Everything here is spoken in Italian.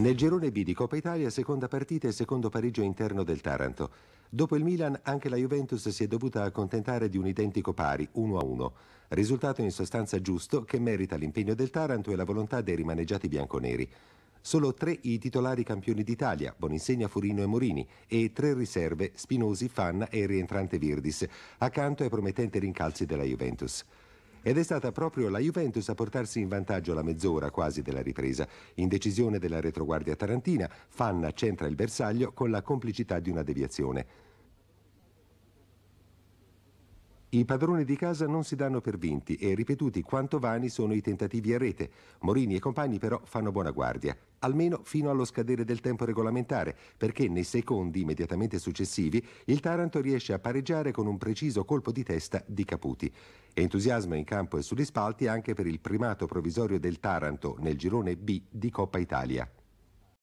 Nel girone B di Coppa Italia, seconda partita e secondo pareggio interno del Taranto. Dopo il Milan, anche la Juventus si è dovuta accontentare di un identico pari, 1-1. Risultato in sostanza giusto che merita l'impegno del Taranto e la volontà dei rimaneggiati bianconeri. Solo tre i titolari campioni d'Italia, Boninsegna, Furino e Morini, e tre riserve, Spinosi, Fanna e rientrante Virdis, accanto ai promettenti rincalzi della Juventus. Ed è stata proprio la Juventus a portarsi in vantaggio la mezz'ora quasi della ripresa. In decisione della retroguardia tarantina, Fanna centra il bersaglio con la complicità di una deviazione. I padroni di casa non si danno per vinti e ripetuti quanto vani sono i tentativi a rete. Morini e compagni però fanno buona guardia, almeno fino allo scadere del tempo regolamentare, perché nei secondi immediatamente successivi il Taranto riesce a pareggiare con un preciso colpo di testa di Caputi. Entusiasmo in campo e sugli spalti anche per il primato provvisorio del Taranto nel girone B di Coppa Italia.